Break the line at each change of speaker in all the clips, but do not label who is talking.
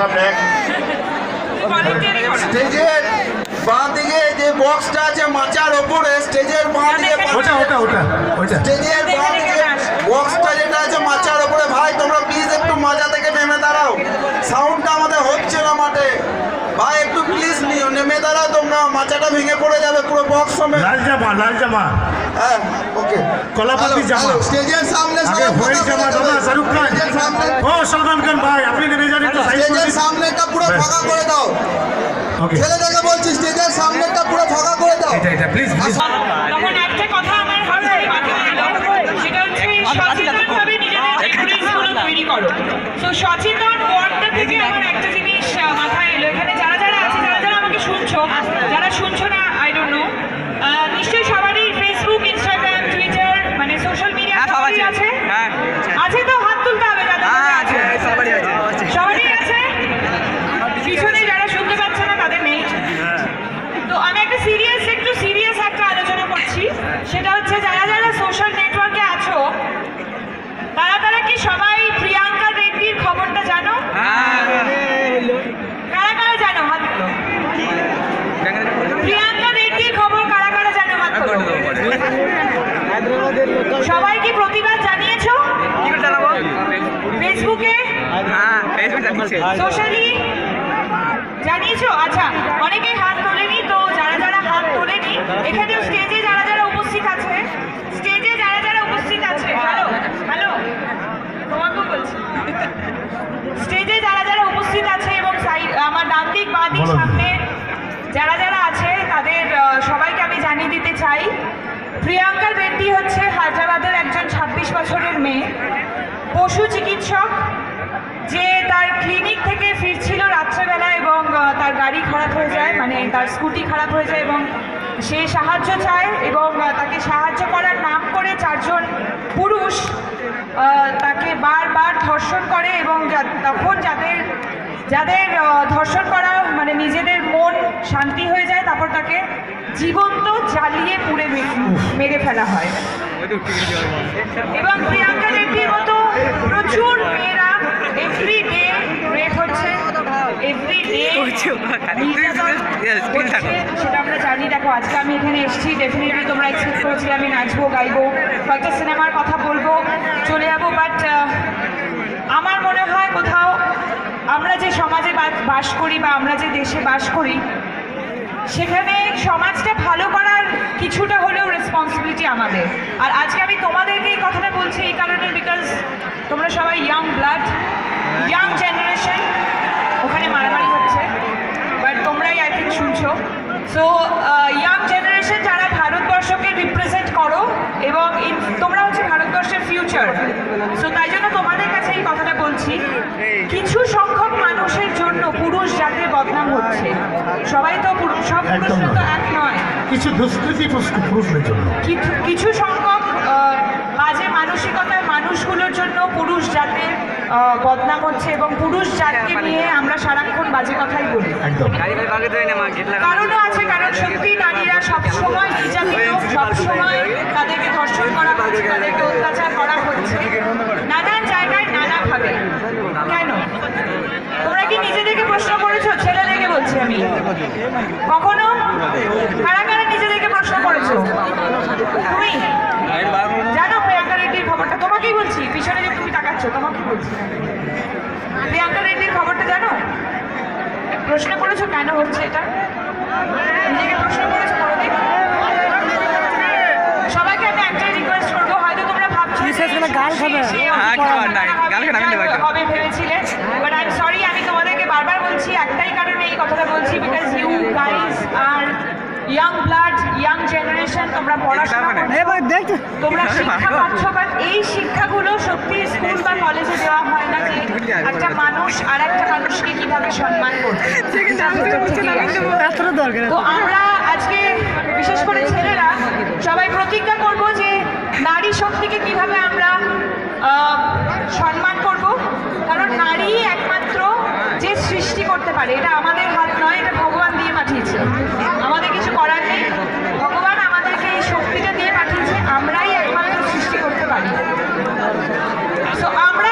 সামনে।
স্টেজের বাঁ দিকে যে বক্সটা আছে মাচার ওপরে স্টেজের বাঁ দিকে
ওটা ওটা ওটা ওটা।
স্টেজের বাঁ দিকে বক্সটা যেটা আছে মাচার ওপরে ভাই তোমরা প্লিজ একটু মাজা থেকে নেমে দাঁড়াও। সাউন্ডটা আমাদের হচ্ছে না মাঠে। ভাই একটু প্লিজ নিও নেমে দাঁড়াও তোমরা। মাচাটা ভেঙে পড়ে যাবে পুরো বক্স সমেত
লাল জামা লাল জামা।
হ্যাঁ ওকে।
কলাপাতি জামা।
স্টেজের সামনে
আগে হোয়াইট জামা দাদা শাহরুখ খান।
সামনে।
ও সলমান খান ভাই আপনি নেমে যান একটু
স্টেজের সামনেটা পুরো ফাঁকা করে দাও।
ওকে।
ছেলেটাকে বলছি স্টেজের সামনেটা পুরো ফাঁকা করে দাও।
এটা এটা প্লিজ প্লিজ
তখন একটা কথা আমার মাথায় মাথায় সেটা হচ্ছে সচেতনভাবে নিজেদের তৈরি করো। তো সচেতন ওয়ার্ডটা থেকে আমার একটা জিনিস আহ, মাথায় এলো এখানে যারা যারা আছে যারা যারা আমাকে শুনছো যারা শুনছো না আই ডোন্ট নো নিশ্চয়ই সবারই ফেসবুক ইনস্টাগ্রাম টুইটার মানে সোশ্যাল মিডিয়া
হ্যাঁ, সব
সবারই
আছে।
আছে
হ্যাঁ,
আছে তো হাত তুলতে হবে যাদের
হ্যাঁ,
যাদের
আছে, সবারই আছে।
সবারই আছে পিছনে যারা শুনতে পাচ্ছে না তাদের নেই তো আমি একটা সিরিয়াস একটু সিরিয়াস একটা আলোচনা করছি সেটা হচ্ছে যারা যারা সোশ্যাল নেটওয়ার্কে আছো তারা তারা কি সবাই প্রিয়াঙ্কা রেড্ডির খবরটা জানো কারা কারা জানো হাত তোলো প্রিয়াঙ্কা রেড্ডির খবর কারা কারা জানো হাত তোলো সবাই কি প্রতিবাদ জানিয়েছো ফেসবুকে সোশ্যালি জানিয়েছো? আচ্ছা অনেকেই হাত তোলেনি তো যারা যারা হাত তোলেনি এখানে স্টেজে যারা যারা উপস্থিত আছে স্টেজে যারা যারা উপস্থিত আছে হ্যালো হ্যালো তোমাকেও বলছি। স্টেজে যারা যারা উপস্থিত আছে এবং আমার ডান দিক বাঁ দিক সামনে যারা যারা আছে তাদের সবাইকে আমি জানিয়ে দিতে চাই। প্রিয়াঙ্কা রেড্ডি হচ্ছে হায়দ্রাবাদের একজন ছাব্বিশ বছরের মেয়ে। পশু চিকিৎসক যে তার ক্লিনিক থেকে ফিরছিল রাত্রেবেলা এবং তার গাড়ি খারাপ হয়ে যায় মানে তার স্কুটি খারাপ হয়ে যায় এবং সে সাহায্য চায় এবং তাকে সাহায্য করার নাম করে চারজন পুরুষ তাকে বারবার ধর্ষণ করে এবং তখন যাদের যাদের ধর্ষণ করা মানে নিজেদের মন শান্তি হয়ে যায় তারপর তাকে জীবন্ত জ্বালিয়ে পুড়ে মেরে ফেলা হয়। এবং প্রিয়াঙ্কা রেড্ডির মতো প্রচুর মেয়েরা এভরি ডে রেপ হচ্ছে এভরি ডে সেটা আমরা জানি দেখো আজকে আমি এখানে এসেছি। ডেফিনেটলি তোমরা এক্সপেক্ট করেছিলে আমি নাচবো গাইবো। কয়েকটা সিনেমার কথা বলব চলে যাব বাট আমার মনে হয় কোথাও আমরা যে সমাজে বাস করি বা আমরা যে দেশে বাস করি সেখানে সমাজটা ভালো করার কিছুটা হলেও রেসপন্সিবিলিটি আমাদের। আর আজকে আমি তোমাদেরকে এই কথাটা বলছি এই কারণে বিকজ তোমরা সবাই ইয়াং ব্লাড ইয়াং জেনারেশন ওখানে মারামারি হচ্ছে বাট তোমরাই আই থিঙ্ক শুনছো সো ইয়াং জেনারেশন যারা ভারতবর্ষকে রিপ্রেজেন্ট করো এবং তোমরা হচ্ছে ভারতবর্ষের ফিউচার সো তাই জন্য তোমাদের কাছে এই কথাটা বলছি। কিছু সংখ্যক মানুষের জন্য পুরুষ জাতির বদনাম হচ্ছে। সবাই তো পুরুষ- সব পুরুষরা তো এক নয়।
কিছু দুষ্কৃতি পুরুষ- পুরুষদের জন্য।
কিছু কিছু সংখ্যক বাজে মানসিকতার মানুষগুলোর জন্য পুরুষ জাতের বদনাম হচ্ছে এবং পুরুষ জাতকে নিয়ে আমরা সারাক্ষণ বাজে কথাই বলি। কারণও আছে কারণ সত্যি নারীরা সবসময় নির্যাতিত সবসময় তাদেরকে ধর্ষণ করা হচ্ছে তাদেরকে অত্যাচার করা হচ্ছে। নানান জায়গায় নানাভাবে। কেন? তোমরা কি নিজেদেরকে প্রশ্ন করেছ? ছেলেদেরকে বলছি আমি। কখনো? কারা কারা নিজেদেরকে প্রশ্ন করেছ? তুমি জানো প্রিয়াঙ্কা রেড্ডির খবরটা তোমাকেই বলছি পিছনে যে তুমি তাকাচ্ছ তোমাকেই বলছি। প্রিয়াঙ্কা রেড্ডির খবরটা জানো? প্রশ্ন করেছ কেন হচ্ছে এটা? নিজেকে প্রশ্ন করেছ কোনোদিন? সবাইকে আমি একটাই রিকোয়েস্ট করব হয়তো তোমরা ভাবছ যে
গাল খাবে।
সে- সে
হ্যাঁ, গাল।
হবে ভেবেছিলে। বাট আই এম সরি আমি তোমাদেরকে বারবার বলছি একটাই কারণে এই কথাটা বলছি because you guys are young blood young তোমরা পড়াশোনা তোমরা শিক্ষা পাচ্ছ বাট এই শিক্ষাগুলো সত্যি স্কুল বা কলেজে দেওয়া হয় না যে একটা মানুষ আর একটা মানুষকে কীভাবে সম্মান করবে। তো আমরা আজকে বিশেষ করে ছেলেরা সবাই প্রতিজ্ঞা করব যে নারী শক্তিকে কীভাবে আমরা আহ, সম্মান করব কারণ নারী একমাত্র যে সৃষ্টি করতে পারে এটা আমাদের হাত নয় এটা ভগবান দিয়ে পাঠিয়েছে আমাদের কিছু করার নেই ভগবান আমাদেরকে এই শক্তিটা দিয়ে পাঠিয়েছে আমরাই একমাত্র সৃষ্টি করতে পারি তো আমরা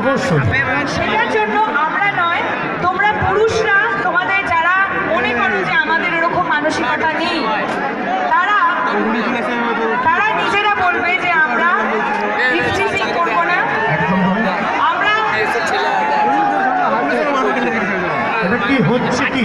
অবশ্যই।
সেটার জন্য আমরা নয় তোমরা পুরুষরা তোমাদের যারা মনে করো যে আমাদের এরকম মানসিকতা নেই তারা তারা নিজেরা বলবে যে আমরা করব না। আমরা
কি হচ্ছে কি?